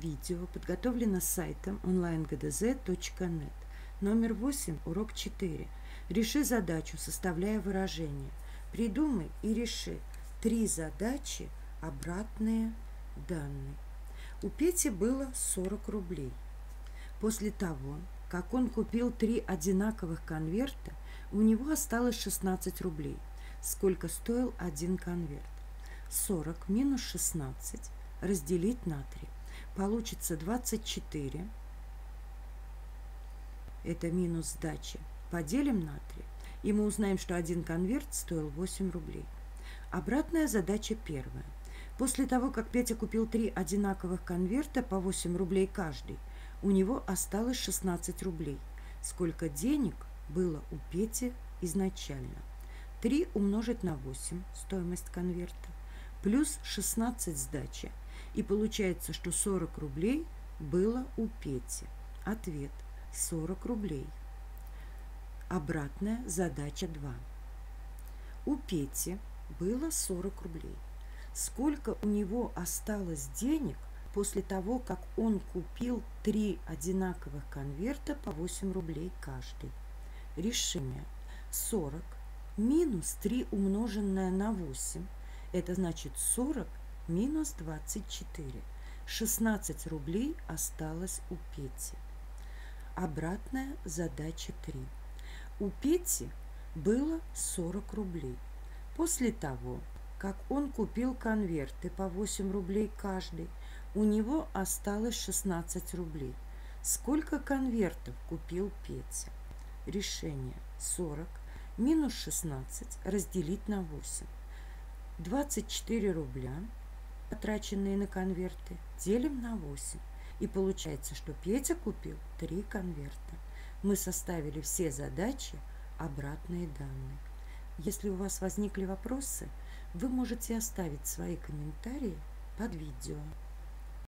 Видео подготовлено сайтом onlinegdz.net. Номер 8, урок 4. Реши задачу, составляя выражение. Придумай и реши три задачи, обратные данные. У Пети было 40 рублей. После того, как он купил три одинаковых конверта, у него осталось 16 рублей. Сколько стоил один конверт? 40 минус 16 разделить на 3 получится 24. Это минус сдачи. Поделим на 3, и мы узнаем, что один конверт стоил 8 рублей. Обратная задача первая. После того, как Петя купил три одинаковых конверта по 8 рублей каждый, у него осталось 16 рублей. Сколько денег было у Пети изначально? 3 умножить на 8, стоимость конверта, плюс 16 сдачи – и получается, что 40 рублей было у Пети. Ответ – 40 рублей. Обратная задача 2. У Пети было 40 рублей. Сколько у него осталось денег после того, как он купил три одинаковых конверта по 8 рублей каждый? Решение. 40 минус 3 умноженное на 8. Это значит 40 минус 24. 16 рублей осталось у Пети. Обратная задача 3. У Пети было 40 рублей. После того, как он купил конверты по 8 рублей каждый, у него осталось 16 рублей. Сколько конвертов купил Петя? Решение 40 минус 16 разделить на 8. 24 рубля потраченные на конверты, делим на 8. И получается, что Петя купил 3 конверта. Мы составили все задачи, обратные данные. Если у вас возникли вопросы, вы можете оставить свои комментарии под видео.